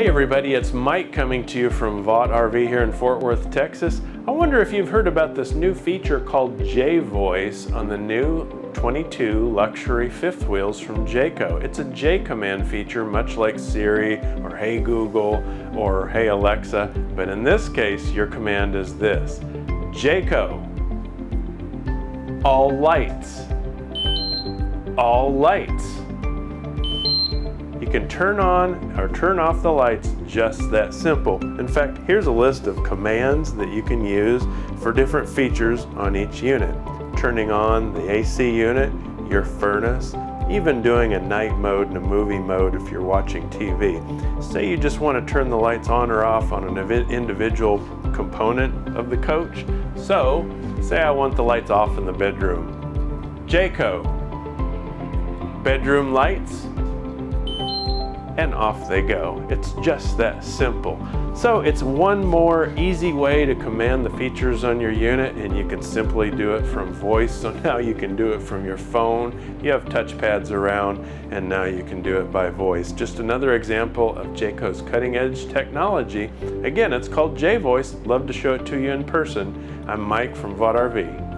Hey everybody, it's Mike coming to you from Vogt RV here in Fort Worth, Texas. I wonder if you've heard about this new feature called JayVoice on the new 22 luxury fifth wheels from Jayco. It's a J command feature much like Siri or Hey Google or Hey Alexa, but in this case your command is this. Jayco, all lights, all lights. You can turn on or turn off the lights just that simple. In fact, here's a list of commands that you can use for different features on each unit. Turning on the AC unit, your furnace, even doing a night mode and a movie mode if you're watching TV. Say you just want to turn the lights on or off on an individual component of the coach. So, say I want the lights off in the bedroom. Jayco, bedroom lights, and off they go. It's just that simple. So it's one more easy way to command the features on your unit and you can simply do it from voice. So now you can do it from your phone. You have touchpads around and now you can do it by voice. Just another example of Jayco's cutting edge technology. Again, it's called JayVoice. Love to show it to you in person. I'm Mike from Vogt RV.